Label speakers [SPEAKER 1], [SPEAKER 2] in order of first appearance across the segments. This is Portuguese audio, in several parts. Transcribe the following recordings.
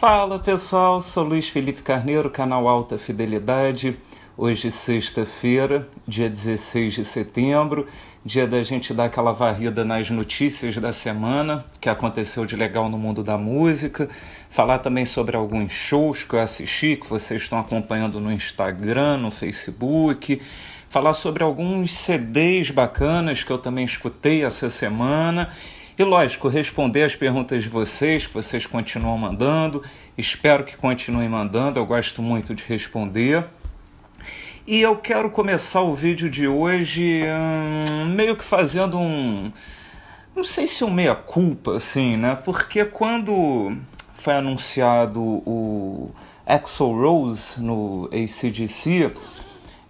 [SPEAKER 1] Fala pessoal, sou Luiz Felipe Carneiro, canal Alta Fidelidade. Hoje, sexta-feira, dia 16 de setembro, dia da gente dar aquela varrida nas notícias da semana que aconteceu de legal no mundo da música, falar também sobre alguns shows que eu assisti, que vocês estão acompanhando no Instagram, no Facebook, falar sobre alguns CDs bacanas que eu também escutei essa semana e lógico, responder as perguntas de vocês, que vocês continuam mandando. Espero que continuem mandando, eu gosto muito de responder. E eu quero começar o vídeo de hoje hum, meio que fazendo um. Não sei se um meia-culpa, assim, né? Porque quando foi anunciado o Axel Rose no ACDC,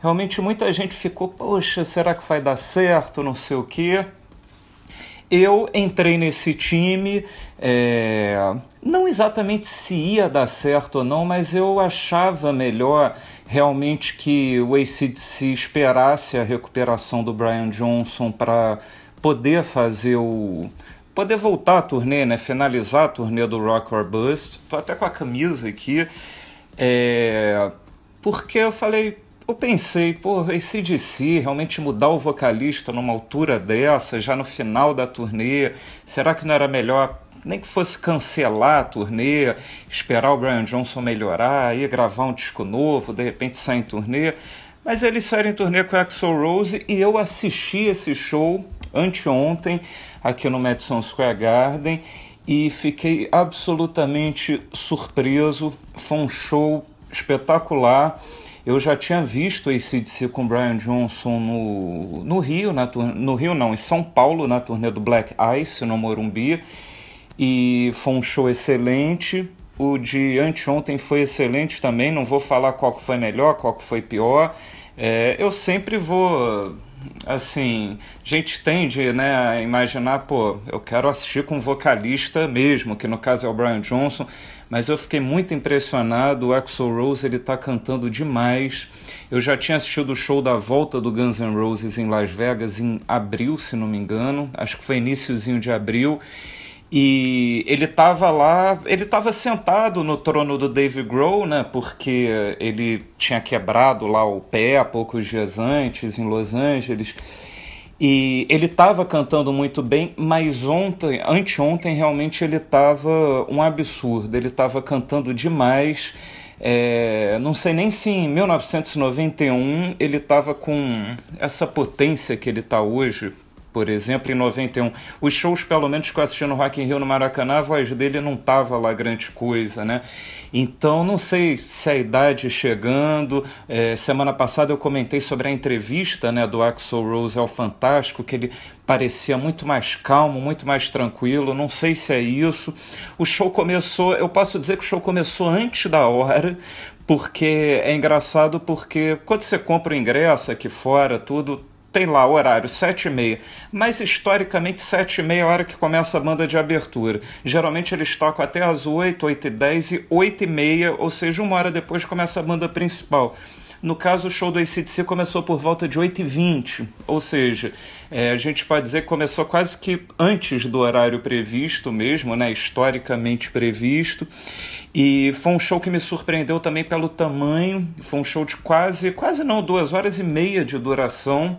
[SPEAKER 1] realmente muita gente ficou, poxa, será que vai dar certo? Não sei o quê. Eu entrei nesse time, é, não exatamente se ia dar certo ou não, mas eu achava melhor realmente que o ACDC esperasse a recuperação do Brian Johnson para poder fazer o. poder voltar à turnê, né? finalizar a turnê do Rock or Bust. Tô até com a camisa aqui. É, porque eu falei, eu pensei, pô, esse DC realmente mudar o vocalista numa altura dessa, já no final da turnê, será que não era melhor nem que fosse cancelar a turnê, esperar o Brian Johnson melhorar, aí gravar um disco novo, de repente sair em turnê? Mas eles saíram em turnê com a Axel Rose e eu assisti esse show anteontem aqui no Madison Square Garden e fiquei absolutamente surpreso. Foi um show espetacular. Eu já tinha visto esse DC com Brian Johnson no, no Rio, na no Rio não, em São Paulo, na turnê do Black Ice, no Morumbi, e foi um show excelente. O de anteontem foi excelente também, não vou falar qual que foi melhor, qual que foi pior. É, eu sempre vou assim, a gente tende né, a imaginar, pô, eu quero assistir com um vocalista mesmo, que no caso é o Brian Johnson, mas eu fiquei muito impressionado, o Axel Rose ele tá cantando demais. Eu já tinha assistido o show da volta do Guns N' Roses em Las Vegas em abril, se não me engano, acho que foi iníciozinho de abril. E ele estava lá, ele estava sentado no trono do Dave Grohl, né? Porque ele tinha quebrado lá o pé há poucos dias antes em Los Angeles. E ele estava cantando muito bem, mas ontem, anteontem, realmente ele estava um absurdo. Ele estava cantando demais. É, não sei nem se em 1991 ele estava com essa potência que ele está hoje, por exemplo, em 91. Os shows, pelo menos que eu assisti no Rock in Rio no Maracanã, a voz dele não tava lá grande coisa, né? Então, não sei se a idade chegando. É, semana passada eu comentei sobre a entrevista né, do Axel Rose ao Fantástico, que ele parecia muito mais calmo, muito mais tranquilo. Não sei se é isso. O show começou, eu posso dizer que o show começou antes da hora, porque é engraçado porque quando você compra o ingresso aqui fora, tudo tem lá o horário, 7 e meia, mas historicamente 7 e meia é a hora que começa a banda de abertura. Geralmente eles tocam até as 8, 8 e 10 e 8 e meia, ou seja, uma hora depois começa a banda principal. No caso, o show do ACDC começou por volta de 8h20, ou seja, é, a gente pode dizer que começou quase que antes do horário previsto mesmo, né, historicamente previsto. E foi um show que me surpreendeu também pelo tamanho, foi um show de quase, quase não, duas horas e meia de duração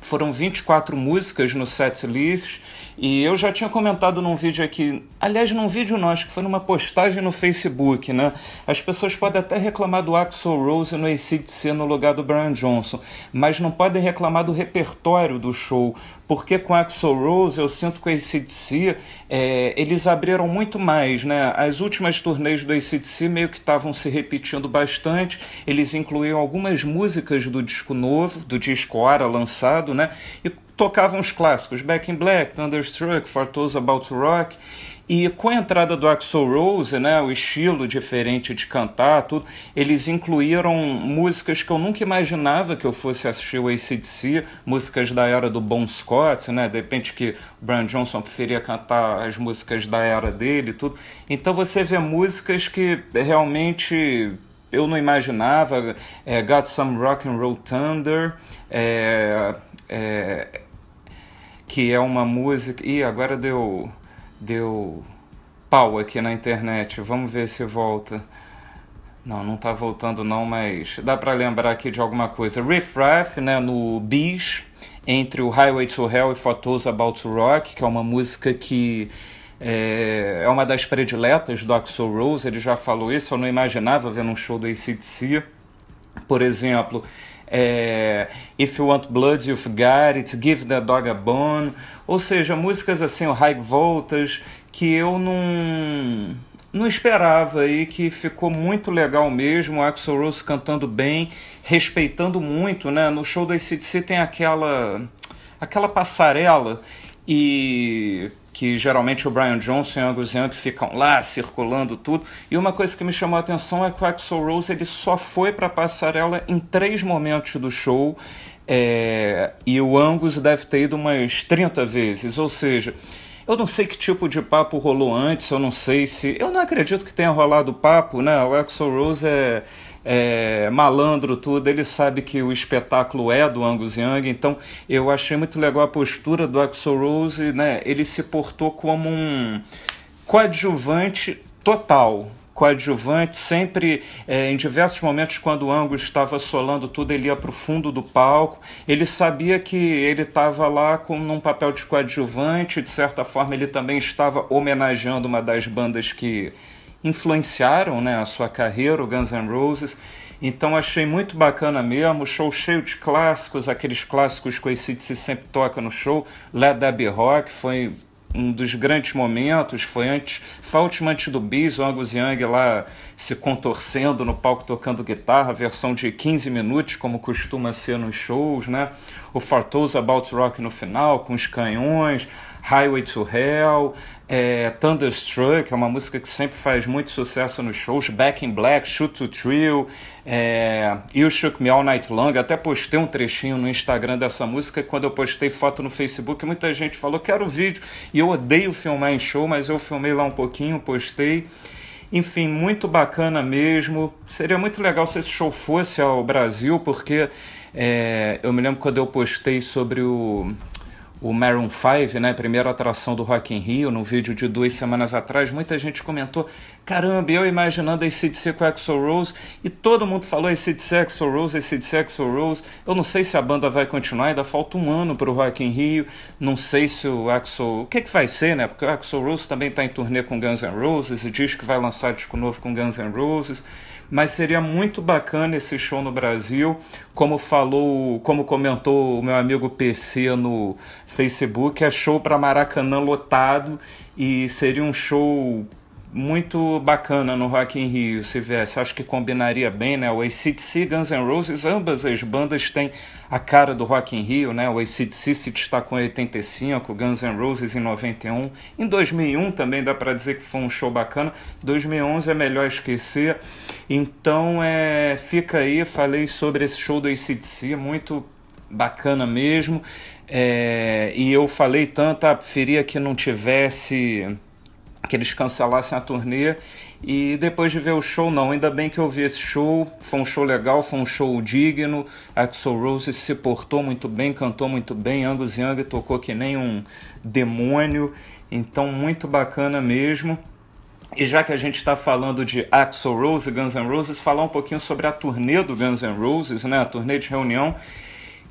[SPEAKER 1] foram 24 músicas no set list e eu já tinha comentado num vídeo aqui, aliás, num vídeo acho que foi numa postagem no Facebook, né? As pessoas podem até reclamar do Axel Rose no ACDC no lugar do Brian Johnson, mas não podem reclamar do repertório do show, porque com Axel Rose eu sinto que o ACDC é, eles abriram muito mais, né? As últimas turnês do ACDC meio que estavam se repetindo bastante, eles incluíam algumas músicas do disco novo, do disco Ara lançado, né? E tocavam os clássicos, Back in Black, Thunderstruck, For Those About to Rock, e com a entrada do Axel Rose, né, o estilo diferente de cantar, tudo, eles incluíram músicas que eu nunca imaginava que eu fosse assistir o ACDC, músicas da era do Bon Scott, né, de repente que o Brian Johnson preferia cantar as músicas da era dele, tudo. Então você vê músicas que realmente eu não imaginava, é, Got Some Rock and Roll Thunder, é, é, que é uma música. e agora deu. deu pau aqui na internet. Vamos ver se volta. Não, não tá voltando não, mas dá para lembrar aqui de alguma coisa. Riff Raff, né, no Bis, entre o Highway to Hell e Photos About to Rock, que é uma música que é, é uma das prediletas do Axel Rose, ele já falou isso, eu não imaginava vendo um show do ACDC. Por exemplo, é, If You Want Blood, You've Got It, Give the Dog a Bone, ou seja, músicas assim, o High Voltas, que eu não não esperava e que ficou muito legal mesmo, o Axel Rose cantando bem, respeitando muito, né? No show do ACDC tem aquela aquela passarela e que geralmente o Brian Johnson e o Angus Young ficam lá circulando tudo. E uma coisa que me chamou a atenção é que o Axel Rose ele só foi para passarela em três momentos do show é, e o Angus deve ter ido umas 30 vezes, ou seja, eu não sei que tipo de papo rolou antes, eu não sei se. Eu não acredito que tenha rolado papo, né? O Axel Rose é, é, malandro tudo, ele sabe que o espetáculo é do Angus Young, então eu achei muito legal a postura do Axel Rose, né? Ele se portou como um coadjuvante total, coadjuvante, sempre é, em diversos momentos, quando o Angus estava solando tudo, ele ia para o fundo do palco. Ele sabia que ele estava lá com um papel de coadjuvante, de certa forma, ele também estava homenageando uma das bandas que influenciaram né, a sua carreira, o Guns N' Roses. Então achei muito bacana mesmo, show cheio de clássicos, aqueles clássicos que o sempre toca no show. That Be Rock foi um dos grandes momentos foi antes, última antes do Bis, o Angus Young lá se contorcendo no palco tocando guitarra, versão de 15 minutos, como costuma ser nos shows, né? O Fartos About Rock no final, com os canhões, Highway to Hell, é, Thunderstruck, é uma música que sempre faz muito sucesso nos shows, Back in Black, Shoot to Thrill, é, You Shook Me All Night Long, até postei um trechinho no Instagram dessa música, quando eu postei foto no Facebook, muita gente falou, quero vídeo, e eu odeio filmar em show, mas eu filmei lá um pouquinho, postei, enfim, muito bacana mesmo, seria muito legal se esse show fosse ao Brasil, porque é, eu me lembro quando eu postei sobre o o Maroon 5, né, primeira atração do Rock in Rio, num vídeo de duas semanas atrás, muita gente comentou, caramba, eu imaginando a ACDC com Axel Rose, e todo mundo falou ACDC, Axel Rose, ACDC, Axel Rose, eu não sei se a banda vai continuar, ainda falta um ano para o Rock in Rio, não sei se o Axel, o que que vai ser, né, porque o Axel Rose também está em turnê com Guns N' Roses, e diz que vai lançar disco novo com Guns N' Roses, mas seria muito bacana esse show no Brasil, como falou, como comentou o meu amigo PC no Facebook, é show para Maracanã lotado e seria um show muito bacana no Rock in Rio, se viesse. Acho que combinaria bem, né? O ACDC, Guns N' Roses, ambas as bandas têm a cara do Rock in Rio, né? O ACDC se destacou em 85, Guns N' Roses em 91. Em 2001 também dá para dizer que foi um show bacana. 2011 é melhor esquecer. Então, é, fica aí, falei sobre esse show do ACDC, muito bacana mesmo. É, e eu falei tanto, ah, preferia que não tivesse que eles cancelassem a turnê e depois de ver o show, não, ainda bem que eu vi esse show, foi um show legal, foi um show digno, Axel Rose se portou muito bem, cantou muito bem, Angus Young tocou que nem um demônio, então muito bacana mesmo. E já que a gente está falando de Axel Rose Guns N' Roses, falar um pouquinho sobre a turnê do Guns N' Roses, né, a turnê de reunião,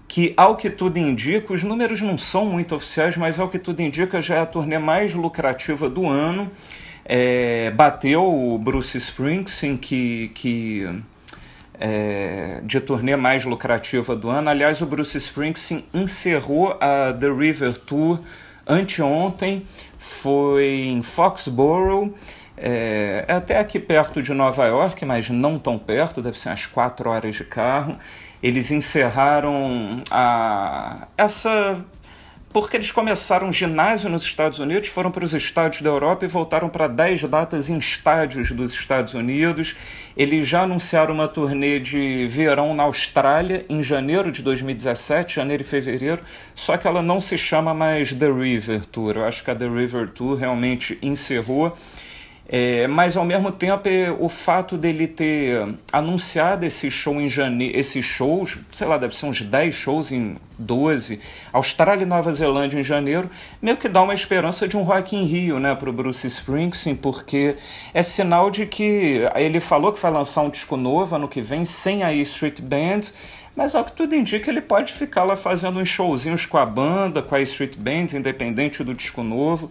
[SPEAKER 1] que, ao que tudo indica, os números não são muito oficiais, mas ao que tudo indica, já é a turnê mais lucrativa do ano. É, bateu o Bruce Springsteen, que, que é, de turnê mais lucrativa do ano. Aliás, o Bruce Springsteen encerrou a The River Tour anteontem, foi em Foxborough. É, é até aqui perto de Nova York, mas não tão perto, deve ser umas quatro horas de carro eles encerraram a, essa porque eles começaram ginásio nos Estados Unidos, foram para os estádios da Europa e voltaram para 10 datas em estádios dos Estados Unidos. Eles já anunciaram uma turnê de verão na Austrália em janeiro de 2017, janeiro e fevereiro, só que ela não se chama mais The River Tour. Eu acho que a The River Tour realmente encerrou. É, mas ao mesmo tempo é, o fato dele ter anunciado esse show em janeiro, esses shows, sei lá, deve ser uns 10 shows em 12, Austrália e Nova Zelândia em janeiro, meio que dá uma esperança de um Rock in Rio, né, pro Bruce Springsteen, porque é sinal de que ele falou que vai lançar um disco novo ano que vem sem a Street Band, mas ao que tudo indica, ele pode ficar lá fazendo uns showzinhos com a banda, com a Street Band, independente do disco novo.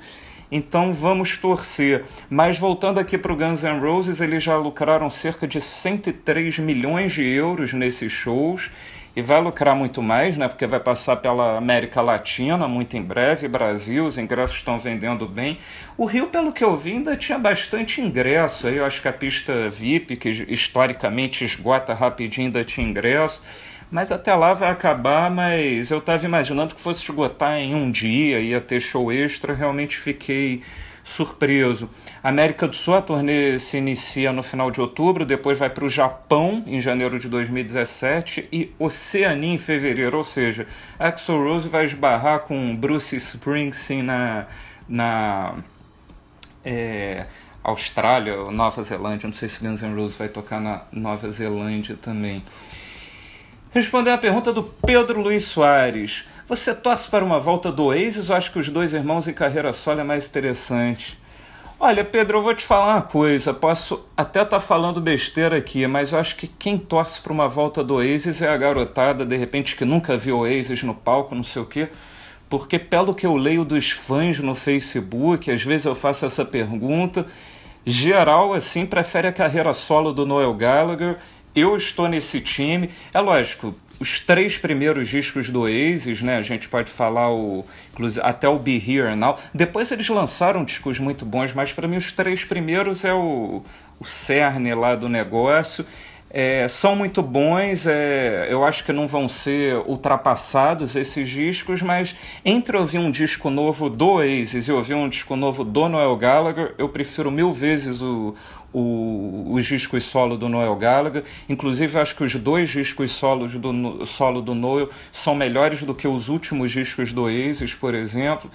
[SPEAKER 1] Então vamos torcer. Mas voltando aqui para o Guns N' Roses, eles já lucraram cerca de 103 milhões de euros nesses shows. E vai lucrar muito mais, né? Porque vai passar pela América Latina muito em breve, Brasil, os ingressos estão vendendo bem. O Rio, pelo que eu vi, ainda tinha bastante ingresso. Aí eu acho que a pista VIP, que historicamente esgota rapidinho, ainda tinha ingresso. Mas até lá vai acabar, mas eu estava imaginando que fosse esgotar em um dia, ia ter show extra, realmente fiquei surpreso. América do Sul, a turnê se inicia no final de outubro, depois vai para o Japão em janeiro de 2017 e Oceania em fevereiro, ou seja, Axel Rose vai esbarrar com Bruce Springsteen na, na é, Austrália, Nova Zelândia, não sei se Guns N' Roses vai tocar na Nova Zelândia também. Respondendo a pergunta do Pedro Luiz Soares. Você torce para uma volta do Oasis ou acha que os dois irmãos em carreira solo é mais interessante? Olha, Pedro, eu vou te falar uma coisa. Posso até estar tá falando besteira aqui, mas eu acho que quem torce para uma volta do Oasis é a garotada, de repente, que nunca viu Oasis no palco, não sei o quê. Porque, pelo que eu leio dos fãs no Facebook, às vezes eu faço essa pergunta. Geral, assim, prefere a carreira solo do Noel Gallagher eu estou nesse time. É lógico, os três primeiros discos do Oasis, né? A gente pode falar o, inclusive, até o Be Here Now. Depois eles lançaram discos muito bons, mas para mim os três primeiros é o, o cerne lá do negócio. É, são muito bons, é, eu acho que não vão ser ultrapassados esses discos, mas entre ouvir um disco novo do Oasis e ouvir um disco novo do Noel Gallagher, eu prefiro mil vezes o, o, os discos solo do Noel Gallagher. Inclusive, acho que os dois discos solos do, solo do Noel são melhores do que os últimos discos do Oasis, por exemplo.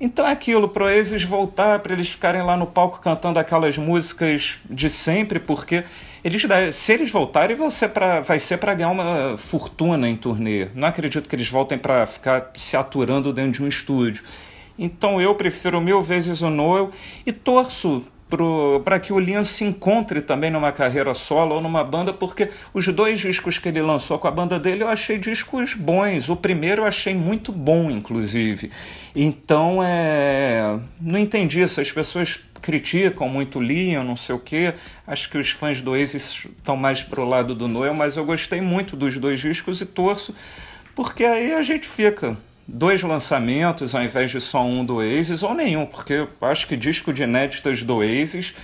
[SPEAKER 1] Então é aquilo, para Oasis voltar, para eles ficarem lá no palco cantando aquelas músicas de sempre, porque eles se eles voltarem vão ser pra, vai ser para ganhar uma fortuna em turnê. Não acredito que eles voltem para ficar se aturando dentro de um estúdio. Então eu prefiro mil vezes o Noel e torço para que o Liam se encontre também numa carreira solo ou numa banda, porque os dois discos que ele lançou com a banda dele eu achei discos bons. O primeiro eu achei muito bom, inclusive. Então, é... não entendi isso. As pessoas criticam muito Liam, não sei o quê. Acho que os fãs do Oasis estão mais pro lado do Noel, mas eu gostei muito dos dois discos e torço, porque aí a gente fica dois lançamentos ao invés de só um do Oasis, ou nenhum, porque eu acho que disco de inéditas do Oasis,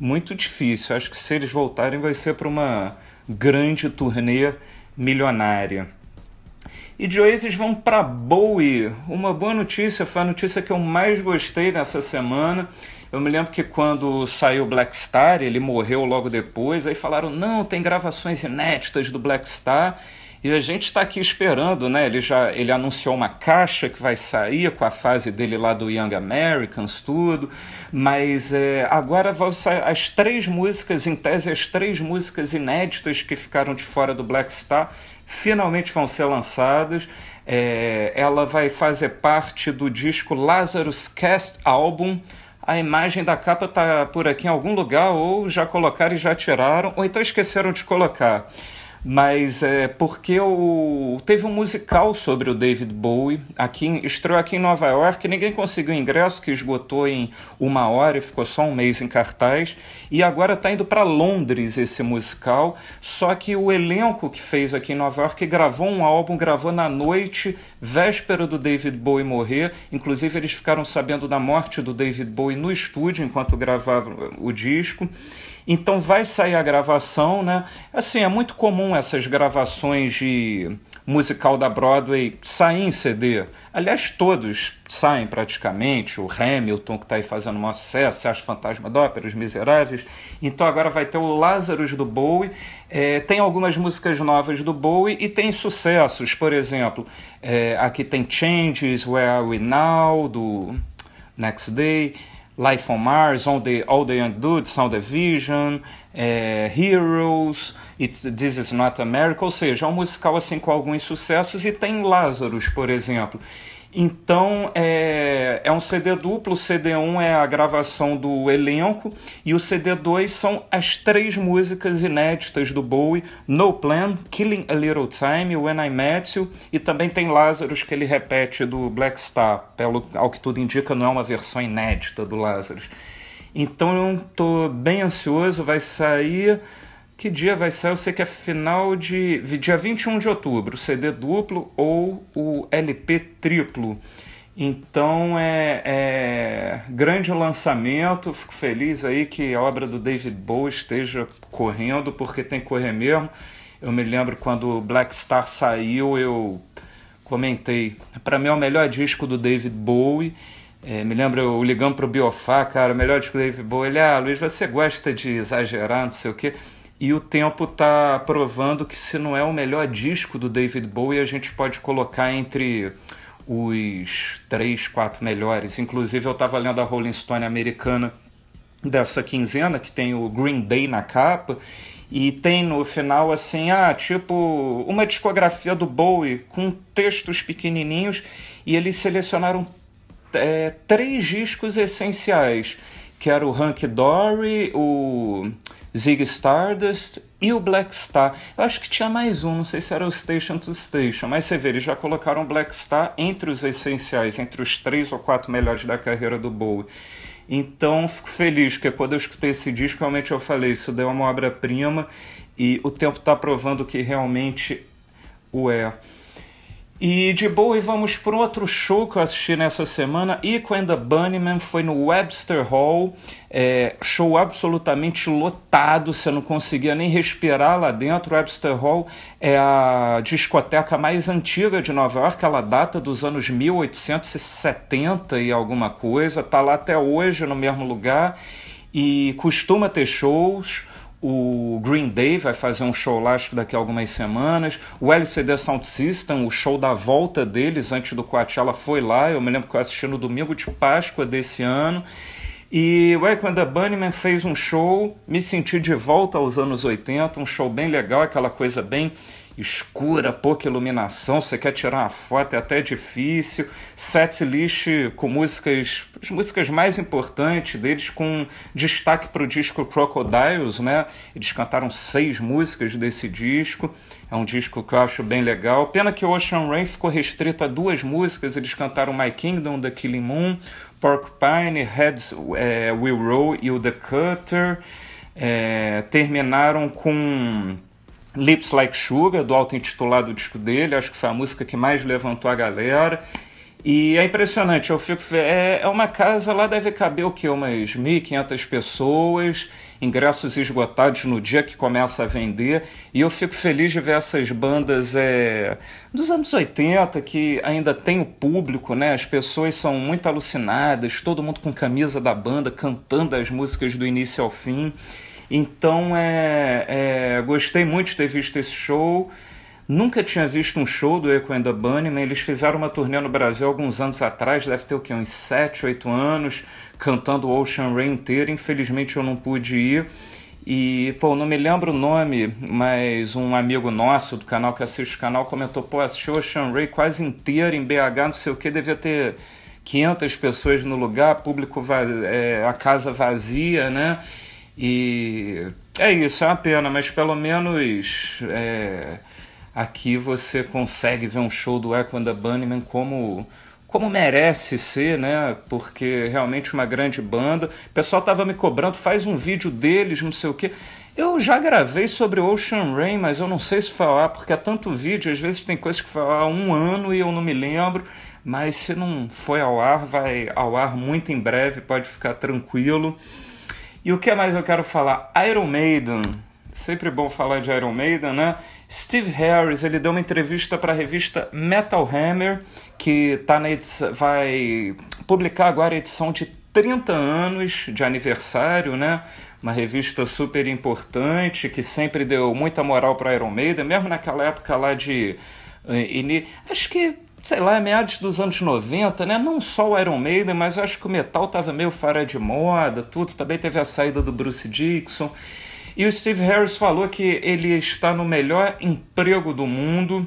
[SPEAKER 1] muito difícil. Acho que se eles voltarem vai ser para uma grande turnê milionária. E de Oasis vão para Bowie. Uma boa notícia, foi a notícia que eu mais gostei nessa semana. Eu me lembro que quando saiu Black Star, ele morreu logo depois, aí falaram: não, tem gravações inéditas do Black Star. E a gente está aqui esperando, né? Ele já ele anunciou uma caixa que vai sair com a fase dele lá do Young Americans, tudo. Mas é, agora vão sair as três músicas, em tese, as três músicas inéditas que ficaram de fora do Black Star, finalmente vão ser lançadas. É, ela vai fazer parte do disco Lazarus Cast Album. A imagem da capa está por aqui em algum lugar, ou já colocaram e já tiraram, ou então esqueceram de colocar mas é porque o, teve um musical sobre o David Bowie, aqui, estreou aqui em Nova York, ninguém conseguiu ingresso, que esgotou em uma hora e ficou só um mês em cartaz, e agora está indo para Londres esse musical, só que o elenco que fez aqui em Nova York gravou um álbum, gravou na noite, véspera do David Bowie morrer, inclusive eles ficaram sabendo da morte do David Bowie no estúdio enquanto gravavam o disco, então vai sair a gravação, né? Assim, é muito comum essas gravações de musical da Broadway sair em CD. Aliás, todos saem praticamente. O Hamilton, que está aí fazendo um sucesso, Acho Fantasma da Ópera, Os Miseráveis. Então agora vai ter o Lazarus do Bowie. É, tem algumas músicas novas do Bowie e tem sucessos. Por exemplo, é, aqui tem Changes, Where Are We Now, do Next Day. Life on Mars, All the, All the Young Dudes, Sound Division, é, Heroes, It's, This Is Not America, ou seja, é um musical assim com alguns sucessos e tem Lazarus, por exemplo. Então é, é um CD duplo, o CD1 é a gravação do elenco e o CD2 são as três músicas inéditas do Bowie, No Plan, Killing a Little Time, When I Met You e também tem Lazarus que ele repete do Black Star, pelo, ao que tudo indica não é uma versão inédita do Lazarus. Então eu estou bem ansioso, vai sair que dia vai sair? Eu sei que é final de. dia 21 de outubro, CD duplo ou o LP triplo. Então é, é, grande lançamento. Fico feliz aí que a obra do David Bowie esteja correndo, porque tem que correr mesmo. Eu me lembro quando o Black Star saiu, eu comentei. Para mim é o melhor disco do David Bowie. É, me lembro eu ligando para o Biofá, cara, o melhor disco do David Bowie. Ele, ah, Luiz, você gosta de exagerar, não sei o quê. E o tempo está provando que se não é o melhor disco do David Bowie, a gente pode colocar entre os três, quatro melhores. Inclusive eu estava lendo a Rolling Stone americana dessa quinzena, que tem o Green Day na capa, e tem no final assim, ah, tipo, uma discografia do Bowie com textos pequenininhos, e eles selecionaram é, três discos essenciais, que era o Hunky Dory, o Zig Stardust e o Black Star. Eu acho que tinha mais um, não sei se era o Station to Station, mas você vê, eles já colocaram o Black Star entre os essenciais, entre os três ou quatro melhores da carreira do Bowie. Então fico feliz, porque quando eu escutei esse disco, realmente eu falei, isso deu uma obra-prima e o tempo está provando que realmente o é. E de boa, e vamos para outro show que eu assisti nessa semana. Ico and the Bunnymen foi no Webster Hall. É, show absolutamente lotado, você não conseguia nem respirar lá dentro. O Webster Hall é a discoteca mais antiga de Nova York, ela data dos anos 1870 e alguma coisa. Está lá até hoje no mesmo lugar e costuma ter shows. O Green Day vai fazer um show lá, acho que daqui a algumas semanas. O LCD Sound System, o show da volta deles antes do Coachella foi lá. Eu me lembro que eu assisti no domingo de Páscoa desse ano. E o Echo and the Bunnymen fez um show, me senti de volta aos anos 80, um show bem legal, aquela coisa bem escura, pouca iluminação, você quer tirar uma foto, é até difícil. Set list com músicas, as músicas mais importantes deles, com destaque para o disco Crocodiles, né? Eles cantaram seis músicas desse disco. É um disco que eu acho bem legal. Pena que Ocean Rain ficou restrito a duas músicas. Eles cantaram My Kingdom, The Killing Moon, Porcupine, Heads é, Will Roll e o The Cutter. É, terminaram com Lips Like Sugar, do auto-intitulado disco dele, acho que foi a música que mais levantou a galera. E é impressionante, eu fico. É, é uma casa lá, deve caber o quê? Umas 1.500 pessoas, ingressos esgotados no dia que começa a vender. E eu fico feliz de ver essas bandas é, dos anos 80, que ainda tem o público, né? As pessoas são muito alucinadas, todo mundo com camisa da banda, cantando as músicas do início ao fim. Então, é, é, gostei muito de ter visto esse show. Nunca tinha visto um show do Echo and the Bunnymen. Eles fizeram uma turnê no Brasil alguns anos atrás, deve ter o quê? Uns 7, 8 anos, cantando Ocean Rain inteiro. Infelizmente eu não pude ir. E, pô, não me lembro o nome, mas um amigo nosso do canal que assiste o canal comentou: pô, assistiu Ocean Rain quase inteiro em BH, não sei o que, devia ter 500 pessoas no lugar, público, é, a casa vazia, né? E é isso, é uma pena, mas pelo menos é, aqui você consegue ver um show do Echo and the Bunnymen como, como merece ser, né? Porque realmente uma grande banda. O pessoal tava me cobrando, faz um vídeo deles, não sei o quê. Eu já gravei sobre Ocean Rain, mas eu não sei se falar, porque é tanto vídeo, às vezes tem coisas que falar há um ano e eu não me lembro. Mas se não foi ao ar, vai ao ar muito em breve, pode ficar tranquilo. E o que mais eu quero falar? Iron Maiden. Sempre bom falar de Iron Maiden, né? Steve Harris, ele deu uma entrevista para a revista Metal Hammer, que tá na edição, vai publicar agora a edição de 30 anos de aniversário, né? Uma revista super importante, que sempre deu muita moral para Iron Maiden, mesmo naquela época lá de... Eh, acho que sei lá, meados dos anos 90, né? Não só o Iron Maiden, mas acho que o metal estava meio fora de moda, tudo. Também teve a saída do Bruce Dixon. E o Steve Harris falou que ele está no melhor emprego do mundo.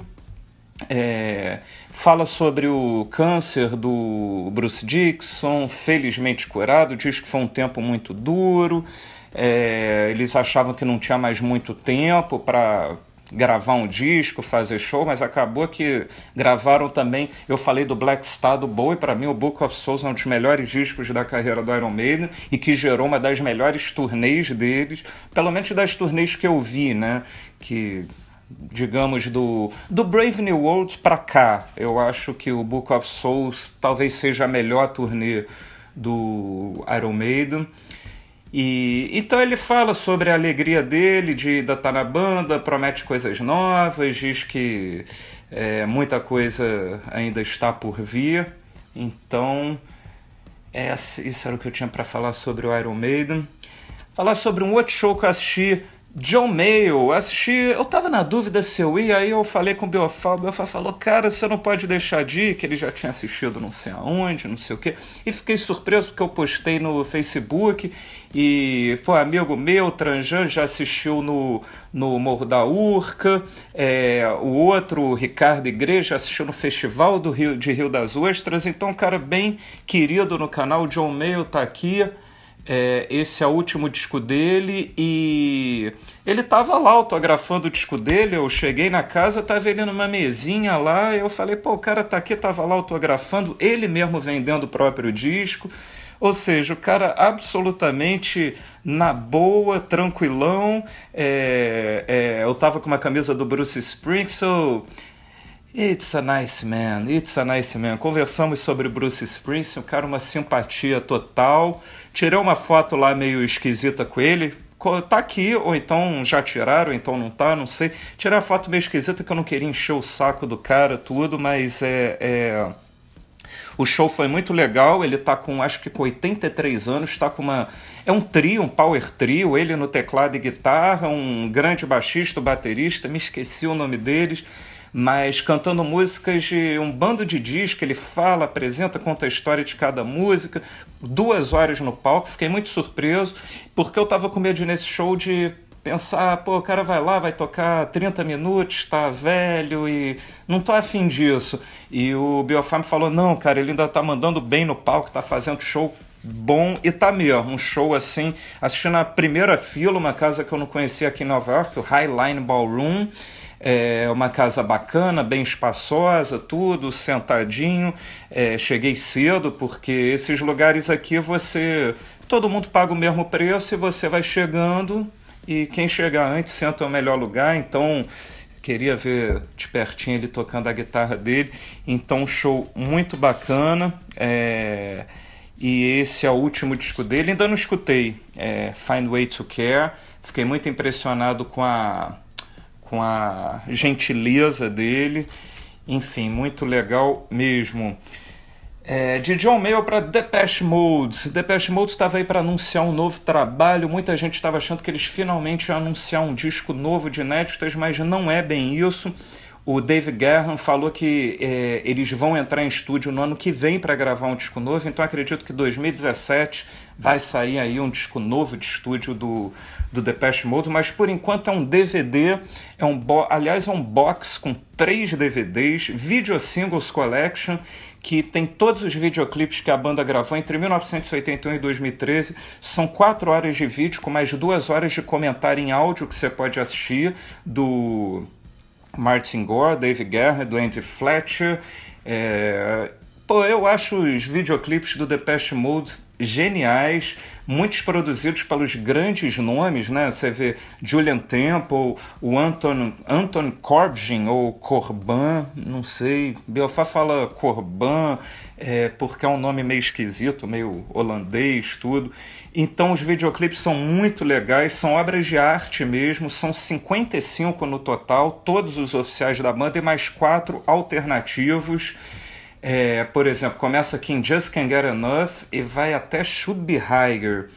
[SPEAKER 1] É, fala sobre o câncer do Bruce Dixon, felizmente curado, diz que foi um tempo muito duro. É, eles achavam que não tinha mais muito tempo para gravar um disco, fazer show, mas acabou que gravaram também. Eu falei do Black Star do Bowie, para mim o Book of Souls é um dos melhores discos da carreira do Iron Maiden e que gerou uma das melhores turnês deles, pelo menos das turnês que eu vi, né? Que digamos do do Brave New World para cá, eu acho que o Book of Souls talvez seja a melhor turnê do Iron Maiden. E então ele fala sobre a alegria dele de estar tá na banda, promete coisas novas, diz que é, muita coisa ainda está por vir. Então, é, isso era o que eu tinha para falar sobre o Iron Maiden. Falar sobre um outro show que eu assisti John Mayo, assisti, eu tava na dúvida se eu ia, aí eu falei com o Biofal, o Biofal falou, cara, você não pode deixar de ir, que ele já tinha assistido não sei aonde, não sei o quê, e fiquei surpreso porque eu postei no Facebook, e, pô, amigo meu, Tranjan, já assistiu no, no Morro da Urca, é, o outro, o Ricardo Igreja, assistiu no Festival do Rio, de Rio das Ostras, então, um cara bem querido no canal, John Mayo tá aqui, é, esse é o último disco dele e ele tava lá autografando o disco dele. Eu cheguei na casa, tava ele numa mesinha lá. eu falei, pô, o cara tá aqui, tava lá autografando, ele mesmo vendendo o próprio disco. Ou seja, o cara absolutamente na boa, tranquilão. É, é, eu tava com uma camisa do Bruce Springsteen. It's a nice man, it's a nice man. Conversamos sobre Bruce Springsteen, cara uma simpatia total. Tirei uma foto lá meio esquisita com ele. Tá aqui, ou então já tiraram, ou então não tá, não sei. Tirei uma foto meio esquisita que eu não queria encher o saco do cara, tudo, mas é... é... O show foi muito legal, ele tá com, acho que com 83 anos, tá com uma... É um trio, um power trio, ele no teclado e guitarra, um grande baixista, baterista, me esqueci o nome deles mas cantando músicas de um bando de disco, ele fala, apresenta, conta a história de cada música, duas horas no palco, fiquei muito surpreso, porque eu estava com medo nesse show de pensar, pô, o cara vai lá, vai tocar 30 minutos, tá velho e não tô afim disso. E o Biofarm falou, não, cara, ele ainda tá mandando bem no palco, tá fazendo show bom e tá mesmo, um show assim, assistindo a primeira fila, uma casa que eu não conhecia aqui em Nova York, o Highline Ballroom, é uma casa bacana, bem espaçosa, tudo sentadinho. É, cheguei cedo porque esses lugares aqui você todo mundo paga o mesmo preço e você vai chegando e quem chegar antes senta no melhor lugar. Então queria ver de pertinho ele tocando a guitarra dele. Então show muito bacana. É... E esse é o último disco dele. Ainda não escutei é, Find Way to Care. Fiquei muito impressionado com a com a gentileza dele. Enfim, muito legal mesmo. É, de John Mayer para Depeche Mode. Depeche Mode estava aí para anunciar um novo trabalho. Muita gente estava achando que eles finalmente iam anunciar um disco novo de inéditas, mas não é bem isso. O Dave Garran falou que é, eles vão entrar em estúdio no ano que vem para gravar um disco novo, então acredito que 2017 vai sair aí um disco novo de estúdio do, do Depeche Mode, mas por enquanto é um DVD, é um aliás é um box com três DVDs, Video Singles Collection, que tem todos os videoclipes que a banda gravou entre 1981 e 2013. São quatro horas de vídeo com mais duas horas de comentário em áudio que você pode assistir do Martin Gore, Dave Guerra, do Andy Fletcher. É... Pô, eu acho os videoclipes do Depeche Mode geniais, muitos produzidos pelos grandes nomes, né? Você vê Julian Temple, o Anton, Anton Corbijn ou Corban, não sei. Biofá fala Corban é, porque é um nome meio esquisito, meio holandês, tudo. Então os videoclipes são muito legais, são obras de arte mesmo, são 55 no total, todos os oficiais da banda e mais quatro alternativos. É, por exemplo, começa aqui em Just Can't Get Enough e vai até Should Be Higher.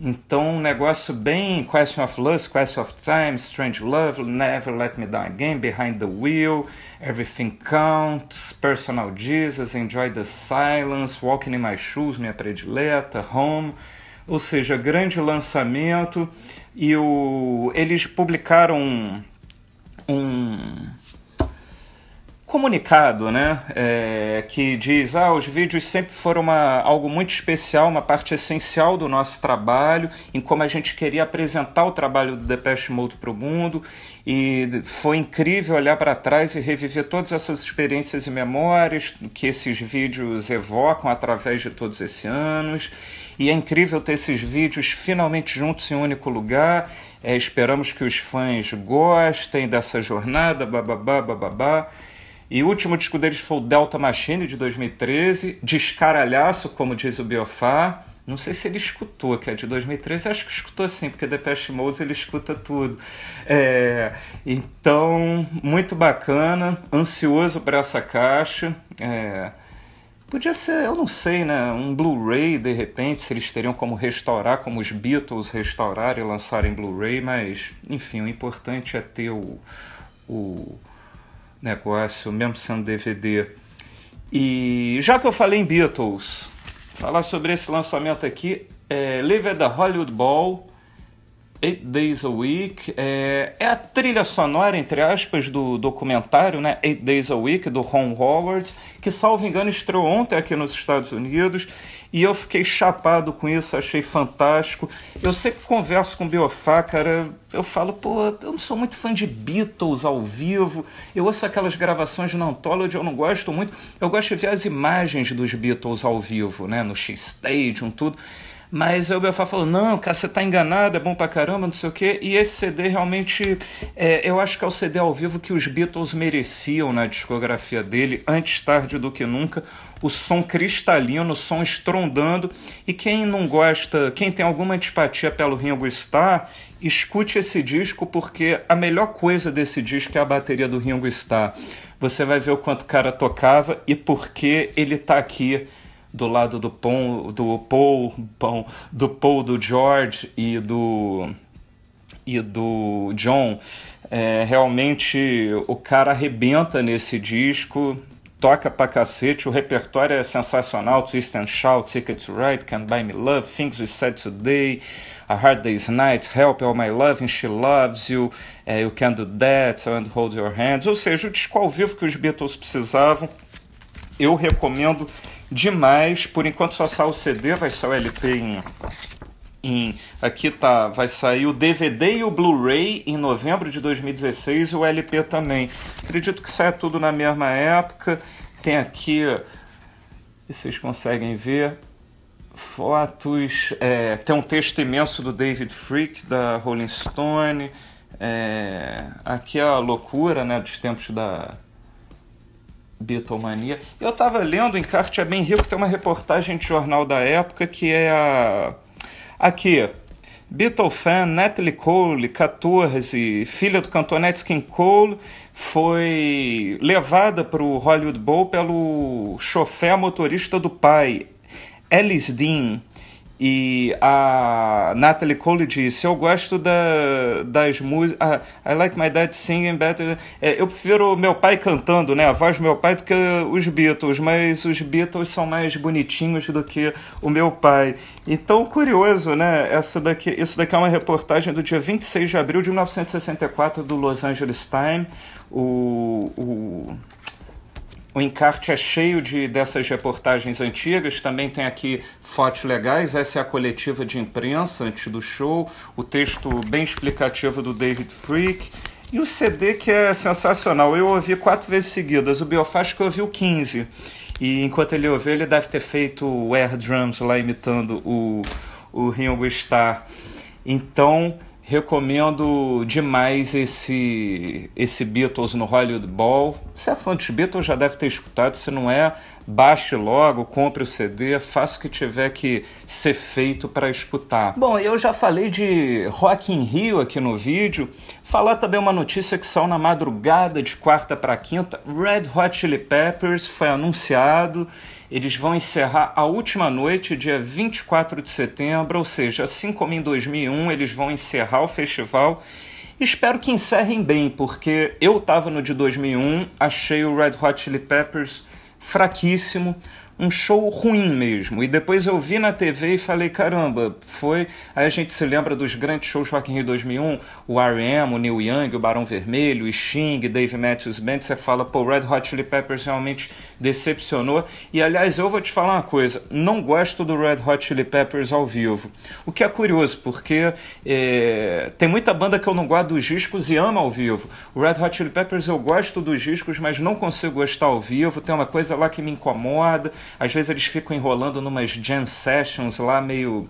[SPEAKER 1] Então, um negócio bem Question of Lust, Question of Time, Strange Love, Never Let Me Down Again, Behind the Wheel, Everything Counts, Personal Jesus, Enjoy the Silence, Walking in My Shoes, minha predileta, Home. Ou seja, grande lançamento. E o, eles publicaram um, um comunicado, né, é, que diz, ah, os vídeos sempre foram uma, algo muito especial, uma parte essencial do nosso trabalho, em como a gente queria apresentar o trabalho do Depeche Mode para o mundo, e foi incrível olhar para trás e reviver todas essas experiências e memórias que esses vídeos evocam através de todos esses anos, e é incrível ter esses vídeos finalmente juntos em um único lugar, é, esperamos que os fãs gostem dessa jornada, bababá, bababá, e o último disco deles foi o Delta Machine, de 2013, Descaralhaço, como diz o Biofá. Não sei se ele escutou, que é de 2013, acho que escutou sim, porque Depeche Mode ele escuta tudo. É, então, muito bacana, ansioso para essa caixa. É, podia ser, eu não sei, né, um Blu-ray de repente, se eles teriam como restaurar, como os Beatles restaurarem e lançarem Blu-ray, mas enfim, o importante é ter o, o negócio, mesmo sendo DVD. E já que eu falei em Beatles, falar sobre esse lançamento aqui, é Live at the Hollywood Bowl, Eight Days a Week, é, é, a trilha sonora, entre aspas, do documentário, né, Eight Days a Week, do Ron Howard, que, salvo engano, estreou ontem aqui nos Estados Unidos, e eu fiquei chapado com isso, achei fantástico. Eu sempre converso com o Biofá, cara, eu falo, pô, eu não sou muito fã de Beatles ao vivo, eu ouço aquelas gravações na Anthology, eu não gosto muito, eu gosto de ver as imagens dos Beatles ao vivo, né, no X-Stadium, tudo, mas aí o Belfá falou: não, cara, você tá enganado, é bom pra caramba, não sei o quê. E esse CD realmente, é, eu acho que é o CD ao vivo que os Beatles mereciam na discografia dele, antes tarde do que nunca. O som cristalino, o som estrondando. E quem não gosta, quem tem alguma antipatia pelo Ringo Starr, escute esse disco, porque a melhor coisa desse disco é a bateria do Ringo Starr. Você vai ver o quanto o cara tocava e por que ele tá aqui do lado do Paul, do Paul, Paul, do Paul, do George e do e do John, é, realmente o cara arrebenta nesse disco, toca pra cacete, o repertório é sensacional, Twist and Shout, Ticket to Ride, Can't Buy Me Love, Things We Said Today, A Hard Day's Night, Help All My Love, and She Loves You, é, You Can Do That, And Hold Your Hands, ou seja, o disco ao vivo que os Beatles precisavam, eu recomendo demais. Por enquanto só sai o CD, vai sair o LP em, em. Aqui tá. Vai sair o DVD e o Blu-ray em novembro de 2016 e o LP também. Acredito que saia tudo na mesma época. Tem aqui. Vocês conseguem ver fotos. É, tem um texto imenso do David Freak, da Rolling Stone. É, aqui é a loucura né, dos tempos da, Beatlemania. Eu estava lendo, em Encarte é Bem Rico, tem uma reportagem de jornal da época que é a. Aqui. Beatle fan Natalie Cole, 14, filha do cantor Nat King Cole, foi levada para o Hollywood Bowl pelo chofer motorista do pai, Ellis Dean. E a Natalie Cole disse: Eu gosto da, das músicas. Uh, I like my dad singing better. É, eu prefiro meu pai cantando, né? A voz do meu pai do que os Beatles, mas os Beatles são mais bonitinhos do que o meu pai. Então, curioso, né? Essa daqui, isso daqui é uma reportagem do dia 26 de abril de 1964 do Los Angeles Times. O. o o encarte é cheio de dessas reportagens antigas, também tem aqui fotos legais, essa é a coletiva de imprensa antes do show, o texto bem explicativo do David Freak, e o CD que é sensacional. Eu ouvi quatro vezes seguidas, o Biofaz que ouviu 15. E enquanto ele ouviu, ele deve ter feito o air drums lá imitando o, o Ringo Starr. Então, Recomendo demais esse, esse Beatles no Hollywood Bowl. Se é fã dos Beatles, já deve ter escutado. Se não é, baixe logo, compre o CD, faça o que tiver que ser feito para escutar. Bom, eu já falei de Rock in Rio aqui no vídeo. Falar também uma notícia que saiu na madrugada de quarta para quinta. Red Hot Chili Peppers foi anunciado Eles vão encerrar a última noite, dia 24 de setembro, ou seja, assim como em 2001, eles vão encerrar o festival. Espero que encerrem bem, porque eu estava no de 2001, achei o Red Hot Chili Peppers fraquíssimo um show ruim mesmo. E depois eu vi na TV e falei, caramba, foi. Aí a gente se lembra dos grandes shows Rock in Rio 2001, o R.E.M., o Neil Young, o Barão Vermelho, o Sting, Dave Matthews Band. Você fala, pô, Red Hot Chili Peppers realmente decepcionou. E aliás, eu vou te falar uma coisa: não gosto do Red Hot Chili Peppers ao vivo. O que é curioso, porque é, tem muita banda que eu não gosto dos discos e ama ao vivo. O Red Hot Chili Peppers eu gosto dos discos, mas não consigo gostar ao vivo. Tem uma coisa lá que me incomoda. Às vezes eles ficam enrolando numas jam sessions lá meio.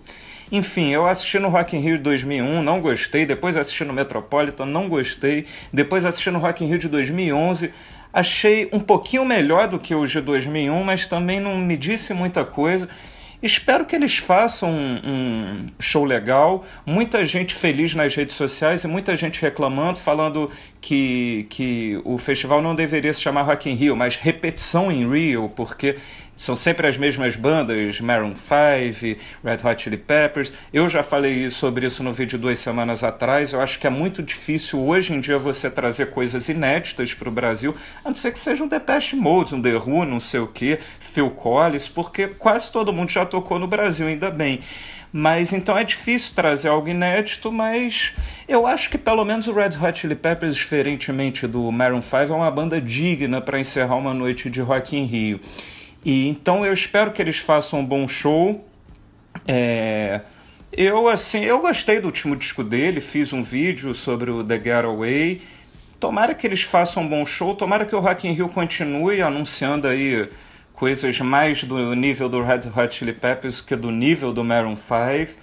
[SPEAKER 1] Enfim, eu assisti no Rock in Rio de 2001, não gostei. Depois assisti no Metropolitan, não gostei. Depois assisti no Rock in Rio de 2011, achei um pouquinho melhor do que o de 2001, mas também não me disse muita coisa. Espero que eles façam um, um, show legal, muita gente feliz nas redes sociais e muita gente reclamando, falando que, que o festival não deveria se chamar Rock in Rio, mas repetição em Rio, porque são sempre as mesmas bandas, Maroon 5, Red Hot Chili Peppers. Eu já falei sobre isso no vídeo duas semanas atrás. Eu acho que é muito difícil hoje em dia você trazer coisas inéditas para o Brasil, a não ser que seja um Depeche Mode, um The Who, não sei o que, Phil Collins, porque quase todo mundo já tocou no Brasil, ainda bem. Mas então é difícil trazer algo inédito, mas eu acho que pelo menos o Red Hot Chili Peppers, diferentemente do Maroon 5, é uma banda digna para encerrar uma noite de Rock in Rio. E então eu espero que eles façam um bom show. É, eu assim, eu gostei do último disco dele, fiz um vídeo sobre o The Getaway. Tomara que eles façam um bom show, tomara que o Rock in Rio continue anunciando aí coisas mais do nível do Red Hot Chili Peppers que do nível do Maroon 5.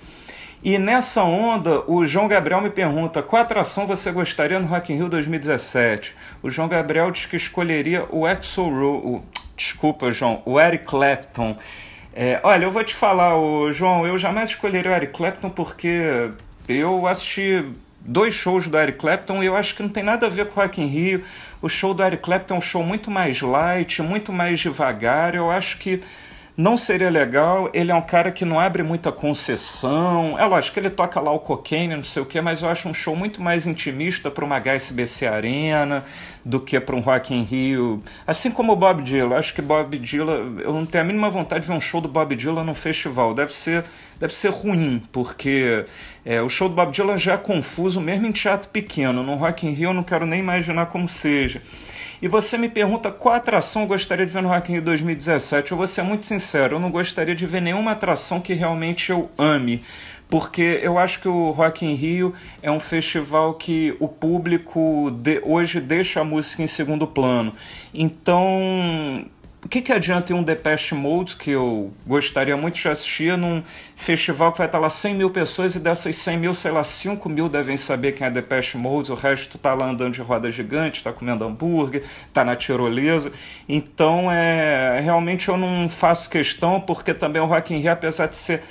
[SPEAKER 1] E nessa onda, o João Gabriel me pergunta qual atração você gostaria no Rock in Rio 2017. O João Gabriel diz que escolheria o Exo Ro Desculpa, João. O Eric Clapton. É, olha, eu vou te falar, o João, eu jamais escolheria o Eric Clapton porque eu assisti dois shows do Eric Clapton e eu acho que não tem nada a ver com o Rock in Rio. O show do Eric Clapton é um show muito mais light, muito mais devagar. Eu acho que não seria legal. Ele é um cara que não abre muita concessão. É lógico que ele toca lá o cocaine, não sei o que, mas eu acho um show muito mais intimista para uma HSBC Arena do que para um Rock in Rio. Assim como o Bob Dylan. Acho que Bob Dylan, eu não tenho a mínima vontade de ver um show do Bob Dylan num festival. Deve ser, deve ser ruim, porque é, o show do Bob Dylan já é confuso, mesmo em teatro pequeno. No Rock in Rio eu não quero nem imaginar como seja. E você me pergunta qual atração eu gostaria de ver no Rock in Rio 2017. Eu vou ser muito sincero, eu não gostaria de ver nenhuma atração que realmente eu ame porque eu acho que o Rock in Rio é um festival que o público de, hoje deixa a música em segundo plano. Então, o que, que adianta um Depeche Mode, que eu gostaria muito de assistir, num festival que vai estar lá 100 mil pessoas e dessas 100 mil, sei lá, 5 mil devem saber quem é Depeche Mode, o resto está lá andando de roda gigante, está comendo hambúrguer, está na tirolesa. Então, é, realmente eu não faço questão, porque também o Rock in Rio, apesar de ser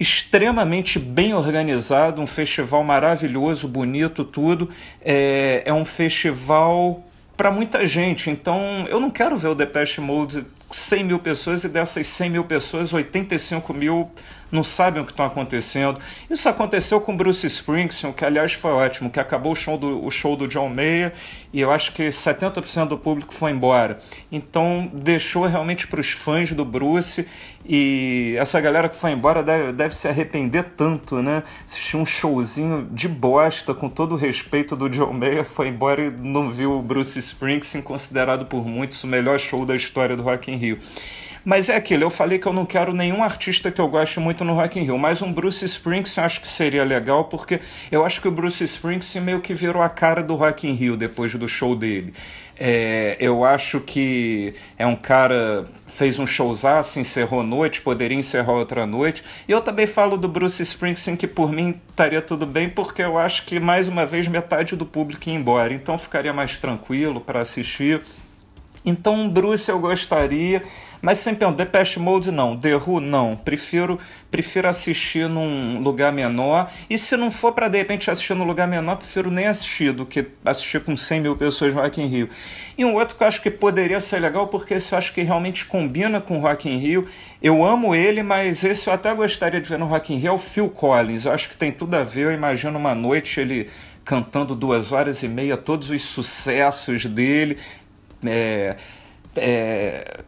[SPEAKER 1] extremamente bem organizado, um festival maravilhoso, bonito, tudo, é, é um festival para muita gente. Então, eu não quero ver o Depeche Mode 100 mil pessoas e dessas 100 mil pessoas, 85 mil não sabem o que está acontecendo. Isso aconteceu com Bruce Springsteen, que aliás foi ótimo, que acabou o show do, o show do John Mayer e eu acho que 70% do público foi embora. Então deixou realmente para os fãs do Bruce e essa galera que foi embora deve, deve se arrepender tanto, né? Assistiu um showzinho de bosta, com todo o respeito do John Mayer, foi embora e não viu o Bruce Springsteen, considerado por muitos o melhor show da história do Rock in Rio. Mas é aquilo, eu falei que eu não quero nenhum artista que eu goste muito no Rock in Rio, mas um Bruce Springsteen acho que seria legal, porque eu acho que o Bruce Springsteen meio que virou a cara do Rock in Rio depois do show dele. É, eu acho que é um cara fez um showzaço, encerrou noite, poderia encerrar outra noite. E eu também falo do Bruce Springsteen que por mim estaria tudo bem, porque eu acho que mais uma vez metade do público ia embora, então ficaria mais tranquilo para assistir. Então, Bruce eu gostaria, mas sempre um Depeche Mode não, The Who não. Prefiro, prefiro assistir num lugar menor. E se não for para de repente assistir num lugar menor, prefiro nem assistir do que assistir com 100 mil pessoas no Rock in Rio. E um outro que eu acho que poderia ser legal, porque esse eu acho que realmente combina com o Rock in Rio. Eu amo ele, mas esse eu até gostaria de ver no Rock in Rio, é o Phil Collins. Eu acho que tem tudo a ver, eu imagino uma noite ele cantando duas horas e meia todos os sucessos dele. É, é,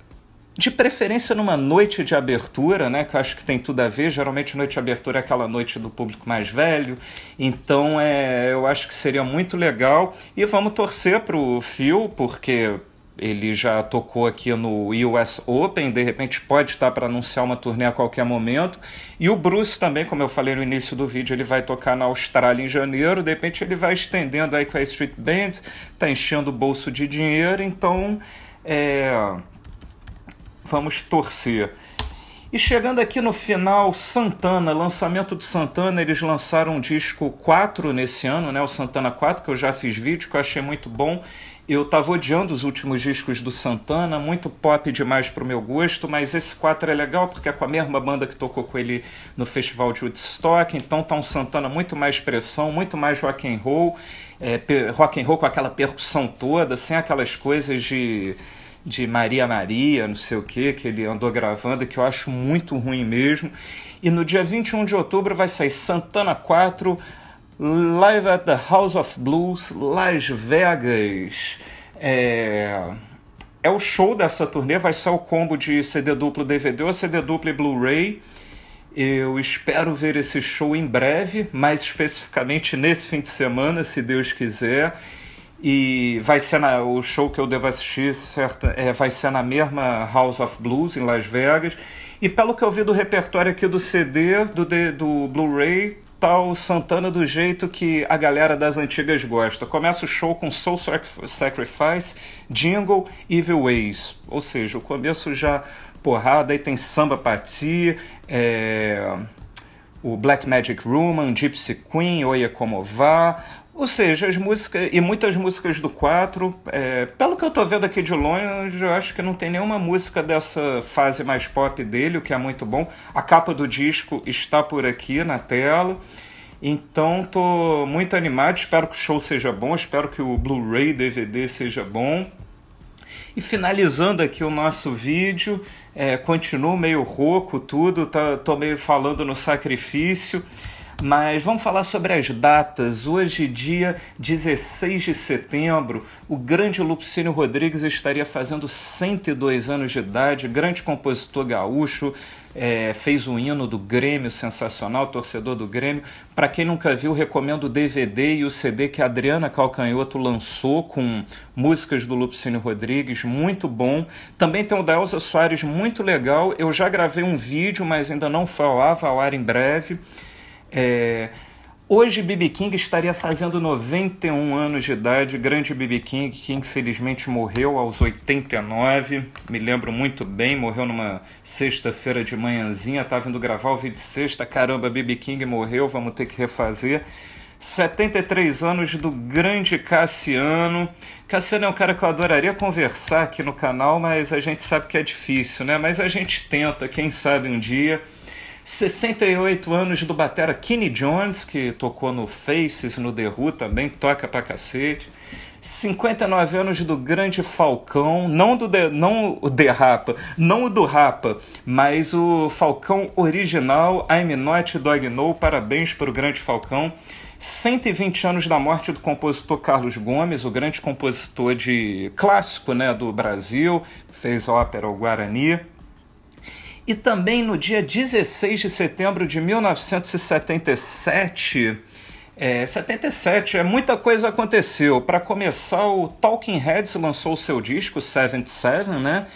[SPEAKER 1] de preferência numa noite de abertura, né? Que eu acho que tem tudo a ver. Geralmente noite de abertura é aquela noite do público mais velho. Então é, eu acho que seria muito legal. E vamos torcer para o Phil, porque ele já tocou aqui no US Open, de repente pode estar para anunciar uma turnê a qualquer momento. E o Bruce também, como eu falei no início do vídeo, ele vai tocar na Austrália em janeiro, de repente ele vai estendendo aí com a Street Band, tá enchendo o bolso de dinheiro, então é... vamos torcer. E chegando aqui no final, Santana, lançamento do Santana, eles lançaram um disco 4 nesse ano, né? O Santana 4, que eu já fiz vídeo, que eu achei muito bom. Eu estava odiando os últimos discos do Santana, muito pop demais para o meu gosto, mas esse 4 é legal porque é com a mesma banda que tocou com ele no Festival de Woodstock, então tá um Santana muito mais pressão, muito mais rock and roll, é, rock and roll com aquela percussão toda, sem aquelas coisas de, de Maria Maria, não sei o que, que ele andou gravando, que eu acho muito ruim mesmo. E no dia 21 de outubro vai sair Santana 4 Live at the House of Blues, Las Vegas. É, é o show dessa turnê, vai ser o combo de CD duplo DVD ou CD duplo e Blu-ray. Eu espero ver esse show em breve, mais especificamente nesse fim de semana, se Deus quiser. E vai ser na, o show que eu devo assistir, certo, é, vai ser na mesma House of Blues, em Las Vegas. E pelo que eu vi do repertório aqui do CD, do, do Blu-ray, tá o Santana do jeito que a galera das antigas gosta. Começa o show com Soul Sacrifice, Jingle, Evil Ways. Ou seja, o começo já porrada, aí tem Samba Party, é, o Black Magic Woman, Gypsy Queen, Oia Como Vá. Ou seja, as músicas, e muitas músicas do 4, é, pelo que eu tô vendo aqui de longe, eu acho que não tem nenhuma música dessa fase mais pop dele, o que é muito bom. A capa do disco está por aqui na tela. Então tô muito animado, espero que o show seja bom, espero que o Blu-ray DVD seja bom. E finalizando aqui o nosso vídeo, é, continuo meio rouco tudo, tá, tô meio falando no sacrifício. Mas vamos falar sobre as datas. Hoje, dia 16 de setembro, o grande Lupicínio Rodrigues estaria fazendo 102 anos de idade, grande compositor gaúcho, é, fez um hino do Grêmio sensacional, torcedor do Grêmio. Para quem nunca viu, recomendo o DVD e o CD que a Adriana Calcanhoto lançou com músicas do Lupicínio Rodrigues, muito bom. Também tem o da Elza Soares, muito legal. Eu já gravei um vídeo, mas ainda não foi ao ar, vai ao ar em breve. É, hoje B.B. King estaria fazendo 91 anos de idade, grande B.B. King, que infelizmente morreu aos 89, me lembro muito bem, morreu numa sexta-feira de manhãzinha, estava indo gravar o vídeo de sexta, caramba, B.B. King morreu, vamos ter que refazer. 73 anos do grande Cassiano. Cassiano é um cara que eu adoraria conversar aqui no canal, mas a gente sabe que é difícil, né? Mas a gente tenta, quem sabe um dia. 68 anos do batera Kenny Jones, que tocou no Faces, no The Who também, toca pra cacete. 59 anos do grande Falcão, não do de, não o The Rapa, não o do Rapa, mas o Falcão original, I'm Not Dog No, parabéns para o grande Falcão. 120 anos da morte do compositor Carlos Gomes, o grande compositor de clássico né, do Brasil, fez ópera O Guarani. E também no dia 16 de setembro de 1977, é, 77, é, muita coisa aconteceu. Para começar, o Talking Heads lançou o seu disco 77, né?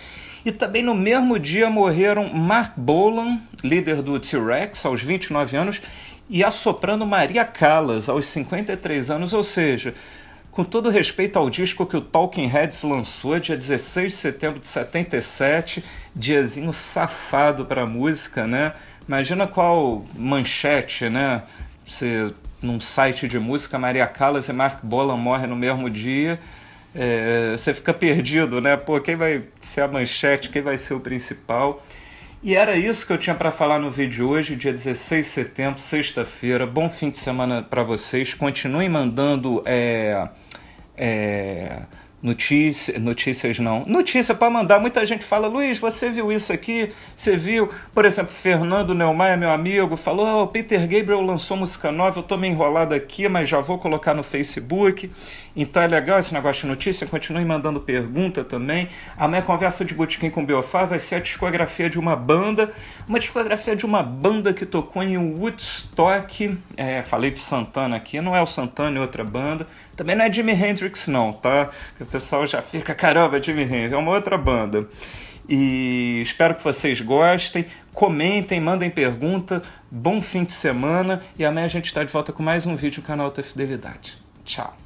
[SPEAKER 1] E também no mesmo dia morreram Mark Bolan, líder do T-Rex, aos 29 anos, e a soprano Maria Callas, aos 53 anos, ou seja, com todo respeito ao disco que o Talking Heads lançou, dia 16 de setembro de 77, diazinho safado para música, né? Imagina qual manchete, né? Você, num site de música, Maria Callas e Mark Bolan morrem no mesmo dia. é, você fica perdido, né? Pô, quem vai ser a manchete, quem vai ser o principal? E era isso que eu tinha para falar no vídeo de hoje, dia 16 de setembro, sexta-feira. Bom fim de semana para vocês. Continuem mandando é, é, Notícia, notícias não. Notícia para mandar. Muita gente fala, Luiz, você viu isso aqui? Você viu? Por exemplo, Fernando Neumayer, meu amigo, falou: oh, Peter Gabriel lançou música nova, eu tô meio enrolado aqui, mas já vou colocar no Facebook. Então é legal esse negócio de notícia. Continue mandando pergunta também. A minha conversa de botequim com o Biofar vai ser a discografia de uma banda. Uma discografia de uma banda que tocou em Woodstock. É, falei de Santana aqui, não é o Santana, é outra banda também não é Jimi Hendrix, não, tá? O pessoal já fica, caramba, Jimi Hendrix, é uma outra banda. E espero que vocês gostem. Comentem, mandem pergunta. Bom fim de semana. E amanhã a gente está de volta com mais um vídeo no canal Alta Fidelidade. Tchau.